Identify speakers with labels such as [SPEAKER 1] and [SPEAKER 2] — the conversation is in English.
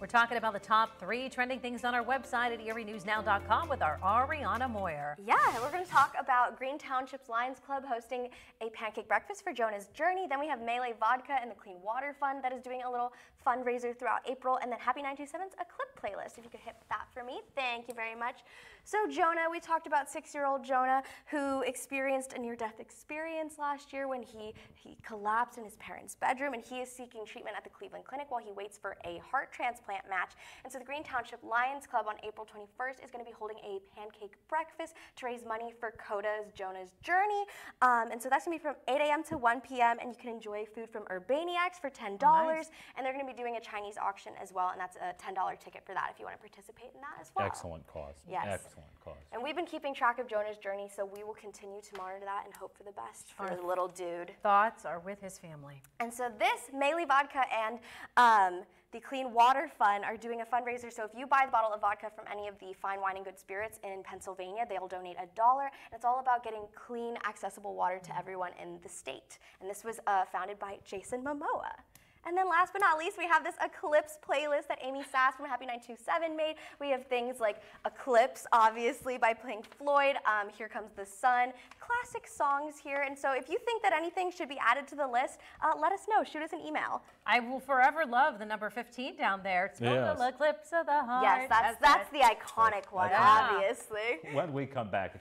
[SPEAKER 1] We're talking about the top three trending things on our website at erienewsnow.com with our Ariana Moyer.
[SPEAKER 2] Yeah, we're going to talk about Greene Township's Lions Club hosting a pancake breakfast for Jonah's Journey. Then we have Meili Vodka and the Clean Water Fund that is doing a little fundraiser throughout April. And then HAPPI 927's a clip playlist. If you could hit that me, thank you very much. So Jonah, we talked about six-year-old Jonah who experienced a near-death experience last year when he, he collapsed in his parents' bedroom and he is seeking treatment at the Cleveland Clinic while he waits for a heart transplant match. And so the Greene Township Lions Club on April 21st is going to be holding a pancake breakfast to raise money for COTA's Jonah's Journey. Um, and so that's going to be from 8 a.m. to 1 p.m. and you can enjoy food from Urbaniacs for $10.
[SPEAKER 1] Oh, nice.
[SPEAKER 2] And they're going to be doing a Chinese auction as well, and that's a $10 ticket for that if you want to participate in that as well.
[SPEAKER 3] Excellent cause.
[SPEAKER 2] Yes.
[SPEAKER 3] Excellent cause.
[SPEAKER 2] And we've been keeping track of Jonah's journey, so we will continue to monitor that and hope for the best for
[SPEAKER 1] Our
[SPEAKER 2] the little dude.
[SPEAKER 1] Thoughts are with his family.
[SPEAKER 2] And so this Meili Vodka and um, the Clean Water Fund are doing a fundraiser. So if you buy the bottle of vodka from any of the fine wine and good spirits in Pennsylvania, they'll donate a dollar. And it's all about getting clean, accessible water to everyone in the state. And this was uh, founded by Jason Momoa. And then last but not least, we have this Eclipse playlist that Amy Sass from HAPPI 927 made. We have things like Eclipse, obviously, by Pink Floyd. Um, here Comes the Sun. Classic songs here. And so if you think that anything should be added to the list, uh, let us know. Shoot us an email.
[SPEAKER 1] I will forever love the number 15 down there. Total
[SPEAKER 3] Yes.
[SPEAKER 1] eclipse of the heart.
[SPEAKER 2] Yes, that's, that's the iconic one,
[SPEAKER 1] Yeah.
[SPEAKER 2] obviously.
[SPEAKER 3] When we come back,